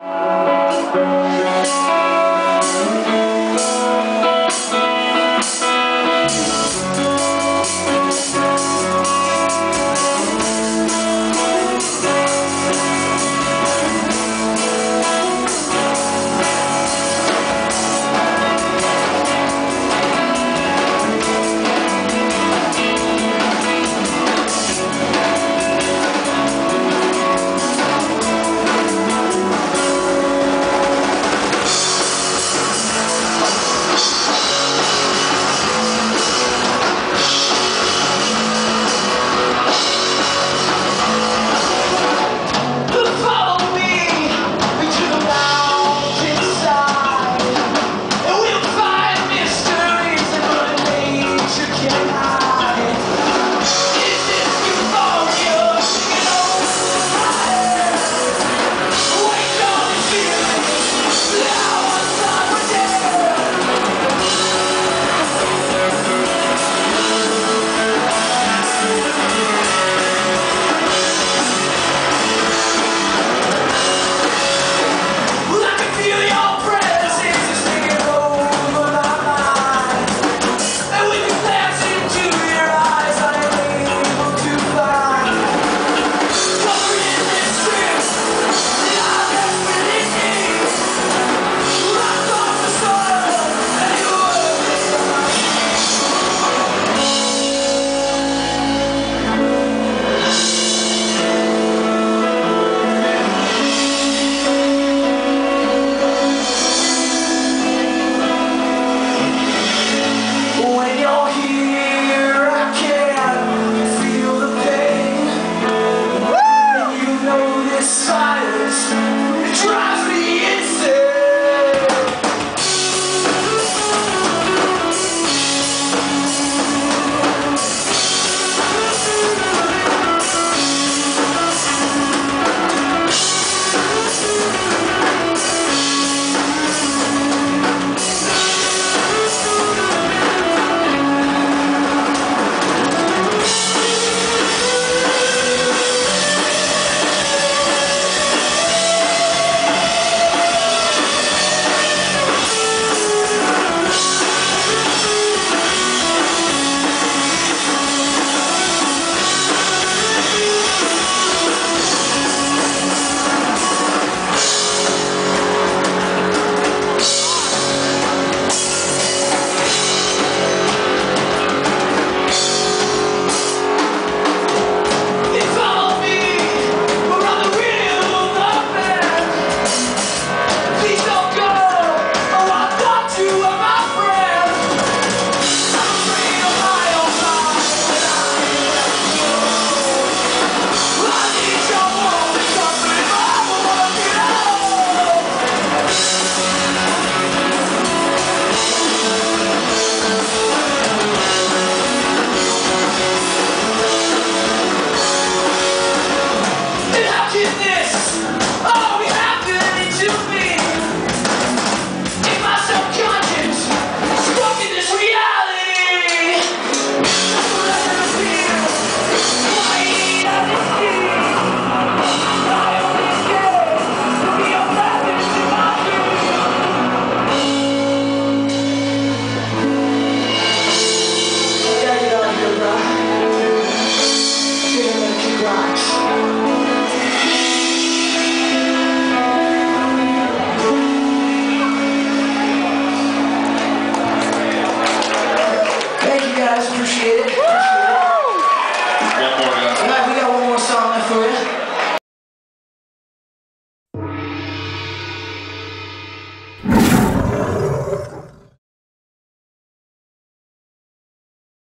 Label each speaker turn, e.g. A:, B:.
A: you.